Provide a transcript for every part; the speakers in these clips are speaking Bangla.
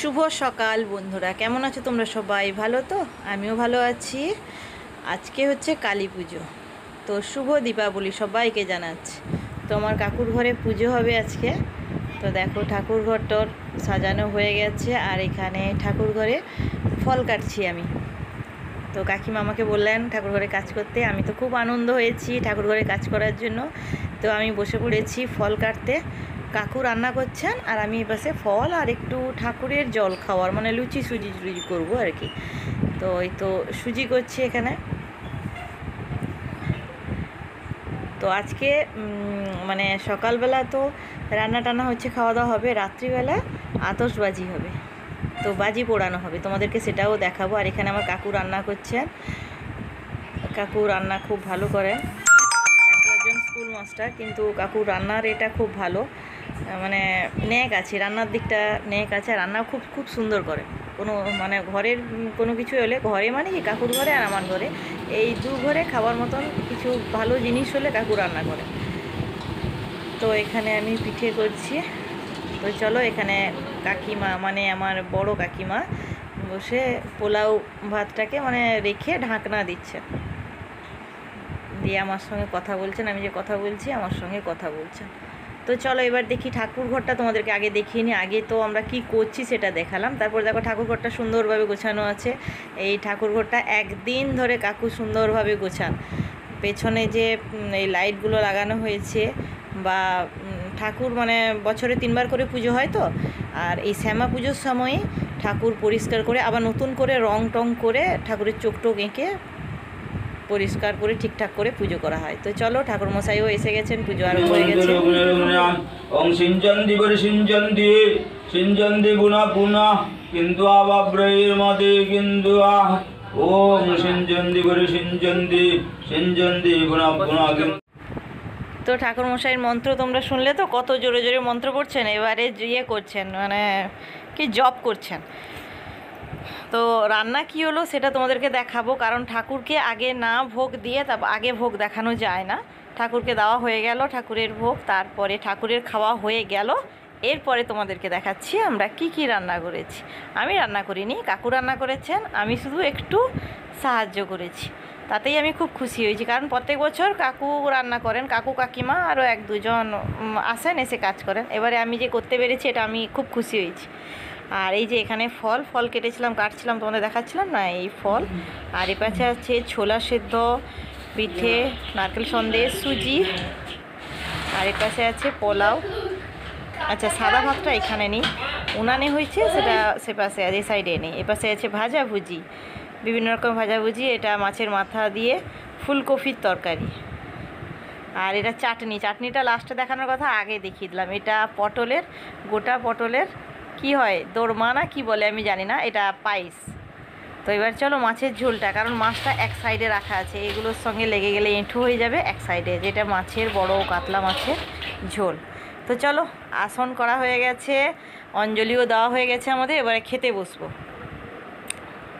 শুভ সকাল বন্ধুরা। কেমন আছো তোমরা সবাই? ভালো তো? আমিও ভালো আছি। আজকে হচ্ছে কালী পুজো। তো শুভ দীপাবলি সবাইকে জানাচ্ছি। তো আমার কাকুর ঘরে পুজো হবে আজকে। তো দেখো, ঠাকুর ঘরটর সাজানো হয়ে গেছে আর এখানে ঠাকুর ঘরে ফল কাটছি আমি। তো কাকিমা আমাকে বললেন, ঠাকুর ঘরে কাজ করতে। আমি তো খুব আনন্দ হয়েছি ঠাকুর ঘরে কাজ করার জন্য। তো আমি বসে পড়েছি ফল কাটতে। কাকু রান্না করছেন আর আমি এপাশে ফল আর একটু ঠাকুরের জল খাওয়ার মানে লুচি সুজি টুজি করব আর কি। তো ওই তো সুজি করছি এখানে। তো আজকে মানে সকালবেলা তো রান্না টান্না হচ্ছে খাওয়া দাওয়া হবে, রাত্রিবেলা আতশবাজি হবে। তো বাজি পোড়ানো হবে, তোমাদেরকে সেটাও দেখাবো। আর এখানে আমার কাকু রান্না করছেন। কাকু রান্না খুব ভালো কাকু একজন স্কুল মাস্টার কিন্তু কাকু রান্নার এটা খুব ভালো। মানে ন্যাক আছে, রান্নার দিকটা ন্যাক আছে রান্না খুব খুব সুন্দর করে। কোনো মানে ঘরের কোনো কিছু হলে, ঘরে মানে কি, কাকুর ঘরে আর আমার ঘরে, এই দু ঘরে খাবার মতন কিছু ভালো জিনিস হলে কাকু রান্না করে। তো এখানে আমি পিঠে করছি। তো চলো এখানে কাকিমা মানে আমার বড় কাকিমা বসে পোলাও ভাতটাকে মানে রেখে ঢাকনা দিচ্ছে। দিয়ে আমার সঙ্গে কথা বলছেন, আমি যে কথা বলছি, আমার সঙ্গে কথা বলছেন। তো চলো এবার দেখি ঠাকুর ঘরটা তোমাদেরকে আগে দেখিয়ে আগে তো আমরা কি করছি সেটা দেখালাম। তারপর দেখো ঠাকুর ঘরটা সুন্দরভাবে গোছানো আছে। এই ঠাকুর ঘরটা একদিন ধরে কাকু সুন্দরভাবে গোছান। পেছনে যে এই লাইটগুলো লাগানো হয়েছে বা ঠাকুর মানে বছরে তিনবার করে পুজো হয় তো? আর এই শ্যামা পুজোর সময় ঠাকুর পরিষ্কার করে, আবার নতুন করে রং টং করে ঠাকুরের চোখ টোক এঁকে পরিষ্কার করে ঠিকঠাক করে পুজো করা হয়। তো চলো ঠাকুর মশাইও এসে গেছেন পুজো আরম্ভ হয়ে গেছে। ওং সিঞ্চন্তি পরি সিঞ্চন্তি সিঞ্চন্তি পুনঃ পুনঃ কিন্তু আবাব্রৈর্মতে কিন্তু আহ ওং সিঞ্চন্তি পরি সিঞ্চন্তি সিঞ্চন্তি পুনঃ পুনঃ কিন্তু তো ঠাকুর মশাইয়ের মন্ত্র তোমরা শুনলে তো কত জোরে জোরে মন্ত্র পড়ছেন এবারে ইয়ে করছেন মানে কি জব করছেন। তো রান্না কি হলো সেটা তোমাদেরকে দেখাবো, কারণ ঠাকুরকে আগে না ভোগ দিয়ে তারপর আগে ভোগ দেখানো যায় না। ঠাকুরকে দেওয়া হয়ে গেল ঠাকুরের ভোগ, তারপরে ঠাকুরের খাওয়া হয়ে গেল। এরপরে তোমাদেরকে দেখাচ্ছি আমরা কি কি রান্না করেছি। আমি রান্না করিনি, কাকু রান্না করেছেন, আমি শুধু একটু সাহায্য করেছি। তাতেই আমি খুব খুশি হয়েছি, কারণ প্রত্যেক বছর কাকু রান্না করেন, কাকু কাকিমা আরও এক দুজন আসেন, এসে কাজ করেন। এবারে আমি যে করতে পেরেছি, এটা আমি খুব খুশি হয়েছি। আর এই যে এখানে ফল ফল কেটেছিলাম, কাটছিলাম, তোমাদের দেখাচ্ছিলাম না? এই ফল। আর এ পাশে আছে ছোলা সেদ্ধ, পিঠে, নারকেল সন্দেশ, সুজি। আর এ পাশে আছে পোলাও। আচ্ছা সাদা ভাতটা এখানে নেই। উনানে হয়েছে, সেটা সে পাশে আছে এই সাইডে নেই। এ পাশে আছে ভাজা ভুজি। বিভিন্ন রকম ভাজা ভুজি, এটা মাছের মাথা দিয়ে ফুলকপির তরকারি। আর এটা চাটনি। চাটনিটা লাস্টে দেখানোর কথা, আগে দেখিয়ে দিলাম। এটা পটলের, গোটা পটলের কি হয়? দোরমা না কি বলে আমি জানি না, এটা পাইস তো এবার চলো মাছের ঝোলটা, কারণ মাছটা এক সাইডে রাখা আছে, এগুলোর সঙ্গে লেগে গেলে এঁঠু হয়ে যাবে এক সাইডে যেটা মাছের বড় কাতলা মাছের ঝোল। তো চলো, আসন করা হয়ে গেছে, অঞ্জলিও দেওয়া হয়ে গেছে আমাদের, এবারে খেতে বসবো।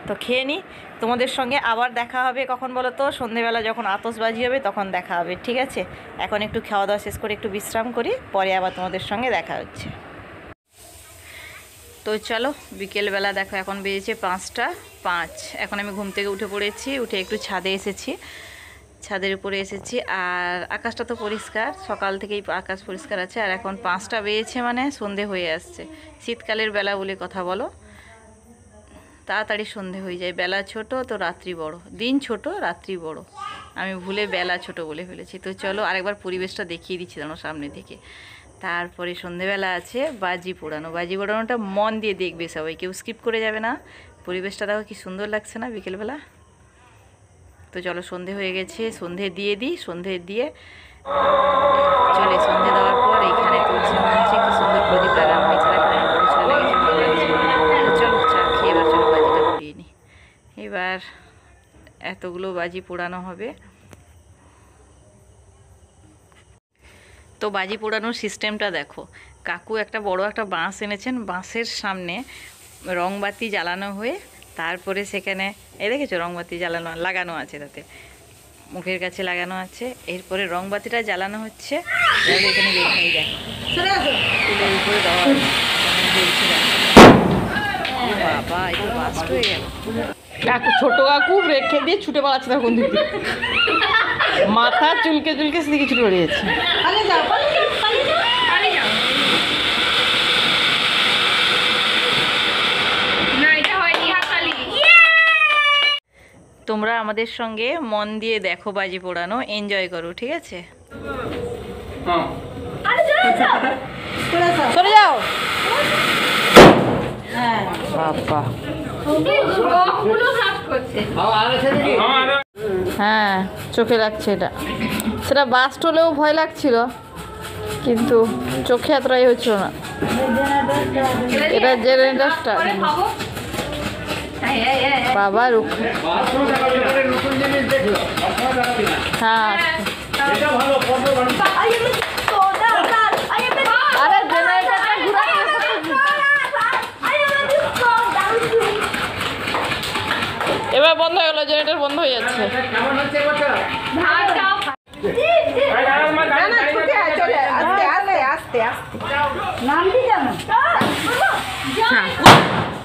তো খেয়ে নিই তোমাদের সঙ্গে আবার দেখা হবে কখন বলো তো? সন্ধেবেলা যখন আতসবাজি হবে তখন দেখা হবে, ঠিক আছে? এখন একটু খাওয়া দাওয়া শেষ করে একটু বিশ্রাম করি, পরে আবার তোমাদের সঙ্গে দেখা হচ্ছে। তো চলো বিকেলবেলা দেখো, এখন বেজেছে পাঁচটা পাঁচ। এখন আমি ঘুম থেকে উঠে পড়েছি, উঠে একটু ছাদে এসেছি। ছাদের উপরে এসেছি, আর আকাশটা তো পরিষ্কার, সকাল থেকেই আকাশ পরিষ্কার আছে, আর এখন পাঁচটা বেজেছে মানে সন্ধে হয়ে আসছে। শীতকালের বেলা বলে কথা বলো। তাড়াতাড়ি সন্ধে হয়ে যায়, বেলা ছোট তো রাত্রি বড়। দিন ছোট, রাত্রি বড়। আমি ভুলে বেলা ছোট বলে ফেলেছি। তো চলো আরেকবার পরিবেশটা দেখিয়ে দিচ্ছি যেন সামনে থেকে। তারপরে সন্ধেবেলা আছে বাজি পোড়ানো। বাজি পোড়ানোটা মন দিয়ে দেখবে সবাই, কেউ স্কিপ করে যাবে না। পরিবেশটা দেখো কি সুন্দর লাগছে না বিকেলবেলা? তো চলো সন্ধে হয়ে গেছে, সন্ধে দিয়ে দিই, সন্ধে দিয়ে চলে সন্ধে দেওয়ার পর এখানে তুলসী মঞ্চে কি সুন্দর প্রদীপ লাগানো হয়েছে চলো খেয়ে এবার চলো বাজিটা নিই এবার এতগুলো বাজি পোড়ানো হবে। তো বাজি পোড়ানোর সিস্টেমটা দেখো। কাকু একটা বড় একটা বাঁশ এনেছেন, বাঁশের সামনে রংবাতি জ্বালানো হয়ে তারপরে সেখানে, এই দেখেছ রংবাতি জ্বালানো, লাগানো আছে তাতে। মুখের কাছে লাগানো আছে, এরপরে রংবাতিটা জ্বালানো হচ্ছে। এখানে দেওয়া। বাবা কাকু, ছোট কাকু দিয়ে ছুটে মাথা চুলকে চুলকে সেদিকে ছুটে বেরিয়েছে তোমরা আমাদের সঙ্গে মন দিয়ে দেখো বাজি পোড়ানো এনজয় করো ঠিক আছে? সরে যাও। বাবা। সবগুলো হাত করছে হ্যাঁ চোখে লাগছে এটা। সেটা বাস্ট হলেও ভয় লাগছিল, কিন্তু চোখে এতটাই হচ্ছিল না। এটা জেনারেটারটা বাবা, রুখ। হ্যাঁ। এবার বন্ধ হয়ে গেল জেনারেটর বন্ধ হয়ে যাচ্ছে ভাতটাও হ্যাঁ।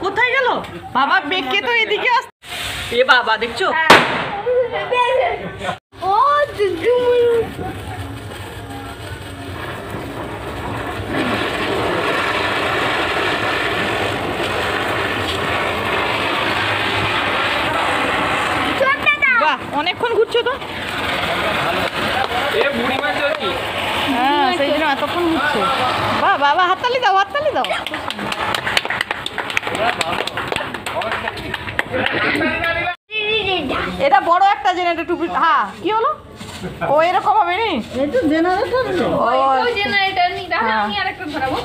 কোথায় গেল? বাবা বেঁকে তো এদিকে আস এ বাবা দেখছ? অনেকক্ষণ ঘুরছো তো? হ্যাঁ সেই জন্য এতক্ষণ ঘুরছে। বাবা হাততালি দাও হাততালি দাও। এটা বড় একটা জেনারেটর টুপি হ্যাঁ কি হলো? ও এরকম হবে নি? ওই জেনারেটর নি তাহলে আমি আরেকটা ধরাবো।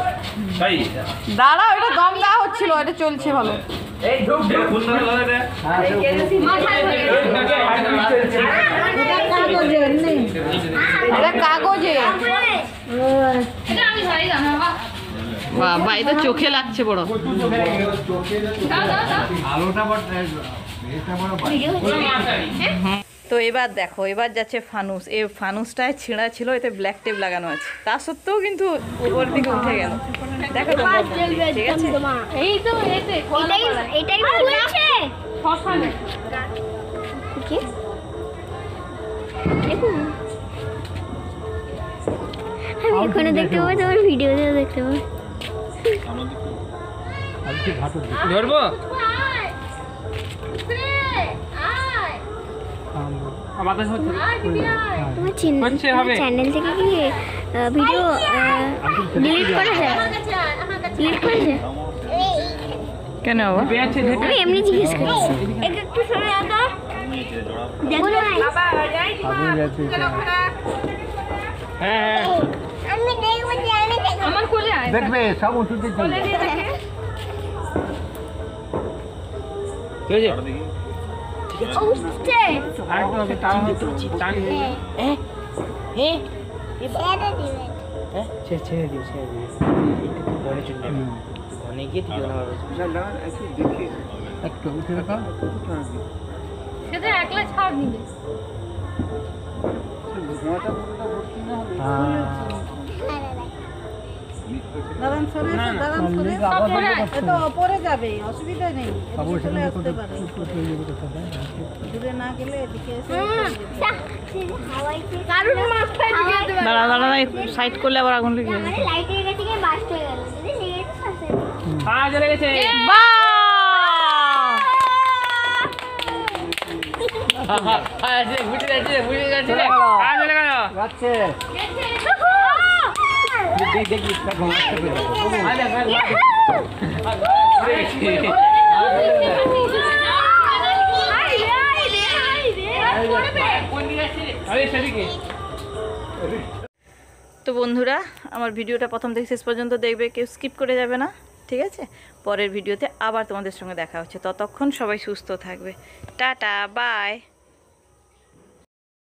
দাঁড়াও এটা দম দেওয়া হচ্ছিল এটা চলছে ভালো। কাগজে বাবা। এটা চোখে লাগছে বড়। আলোটা বড় দাও তো এবার দেখো এবার যাচ্ছে ফানুস। এই ফানুসটায় ছিঁড়া ছিল এতে ব্ল্যাক টেপ লাগানো আছে। তা সত্ত্বেও কিন্তু উপর দিকে উঠে গেল। দেখো তোমরা। ঠিক আছে? এই তো এতে এটাই এটাই খুলেছে! শ্মশানে কি? আমি এখনও দেখতে পাবো তোমার ভিডিওতে দেখতে পাবো। ধরবো? বাতাস হচ্ছে তোমার চিন- হচ্ছে, হবে। চ্যানেল থেকে কি ভিডিও ডিলিট করা যায় ডিলিট করা যায় কেন বাবা আমি এমনি জিজ্ঞেস করছি। একটু সরে যাও দেখো হ্যাঁ হ্যাঁ। দেখব যে আমি দেখব আমার কোলে আয় দেখবে সব ওষুধে কোলে দিয়ে দেখে ঠিক আছে উঠছে আরেকটু হবে টান টান এটা দিবেন ছেড়ে ছেড়ে দিও ছেড়ে দিও একটু উঠে রাখো সেটা একলা ছাড় নিবে ওপরে যাবে অসুবিধা নেই চলে আসতে পারে। দূরে না গেলে এদিকে এসে দাঁড়া দাঁড়া সাইড করলে আবার আগুন লেগে যাবে। বাস্ট হয়ে গেল যদি লেগে যেত পাশে গেছে যাচ্ছে বুঝে যাচ্ছে পা জ্বলে গেল। যাচ্ছে তো বন্ধুরা, আমার ভিডিওটা প্রথম থেকে শেষ পর্যন্ত দেখবে, কেউ স্কিপ করে যাবে না, ঠিক আছে? পরের ভিডিওতে আবার তোমাদের সঙ্গে দেখা হচ্ছে। ততক্ষণ সবাই সুস্থ থাকবে। Tata bye